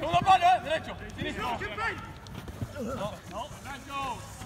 Todo vale, derecho. No, no, no.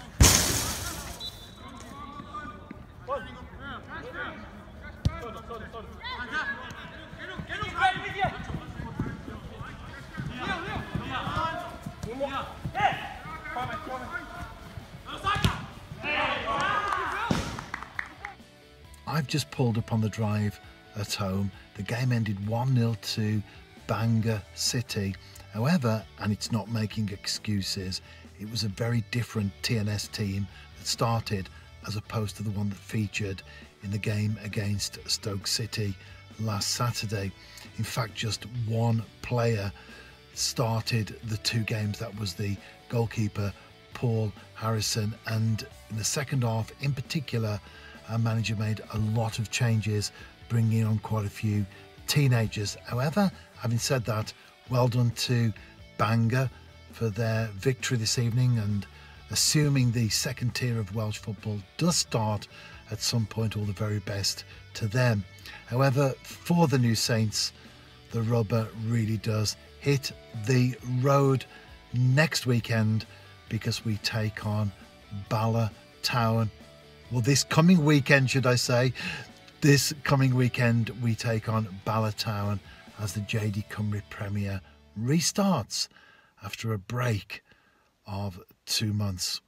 I've just pulled up on the drive at home. The game ended 1 0 to Bangor City. However, and it's not making excuses, it was a very different TNS team that started as opposed to the one that featured in the game against Stoke City last Saturday. In fact, just one player started the two games. That was the goalkeeper, Paul Harrison. And in the second half, in particular, our manager made a lot of changes, bringing on quite a few teenagers. However, having said that, well done to Bangor for their victory this evening and assuming the second tier of Welsh football does start at some point, all the very best to them. However, for the new Saints, the rubber really does hit the road next weekend because we take on Bala Town. Well, this coming weekend, should I say, this coming weekend we take on Bala Town as the JD Cymru Premier restarts after a break of two months.